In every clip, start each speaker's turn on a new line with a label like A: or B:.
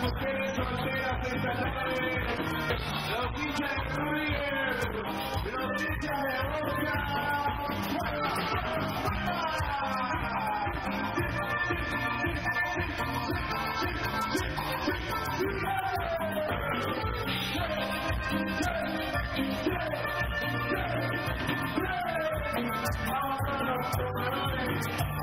A: Thank you. los de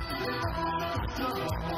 A: Oh, my God.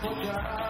A: forgot.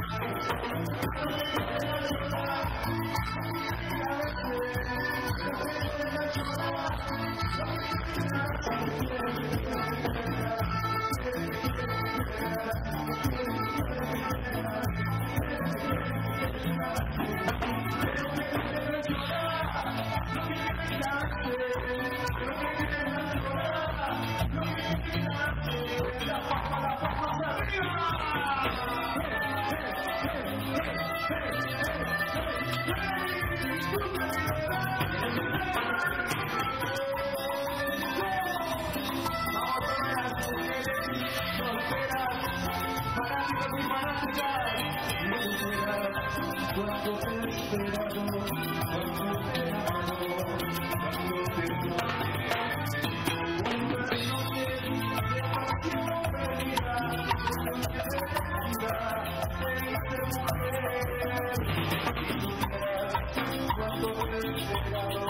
A: Yeah. Cuando te esperaba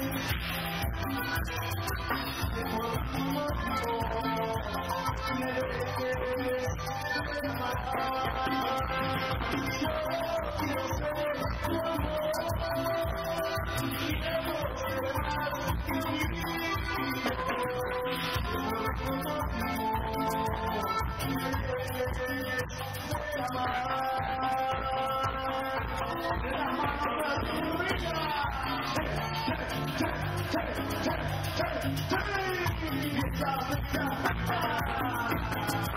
A: Yeah. Hey! Hey!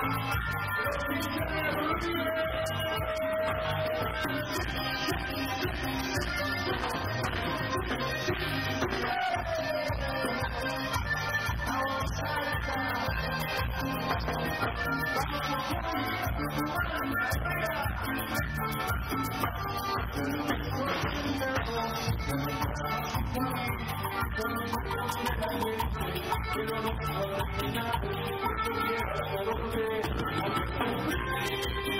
A: Thank you. Thank you.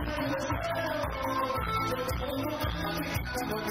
A: I'm gonna go get. Yeah.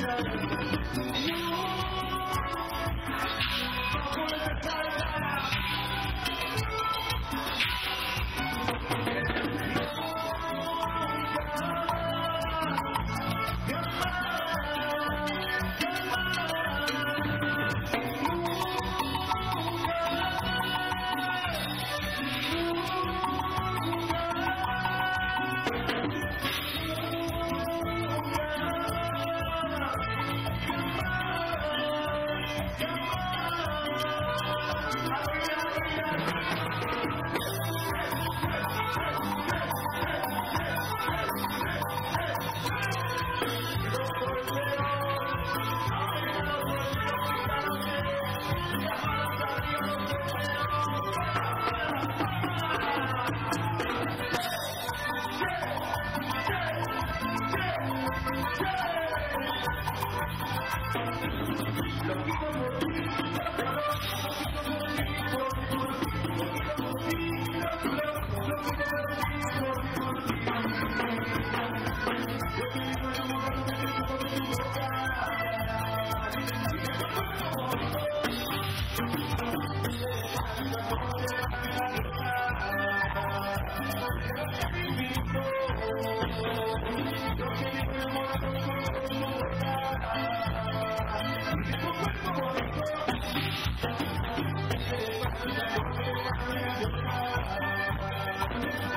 A: Thank you.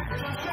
A: Thank you.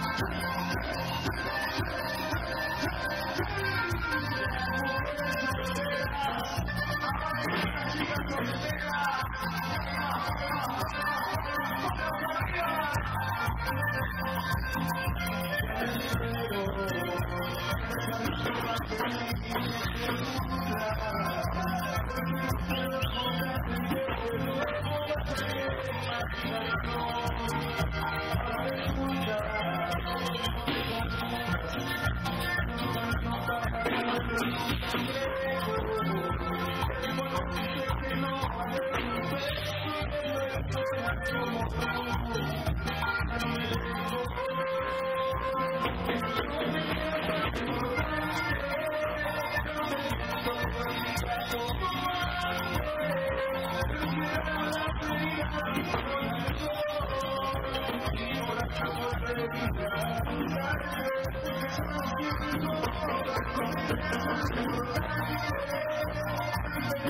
A: Let's go.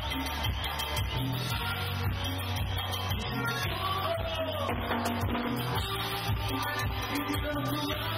A: Thank you.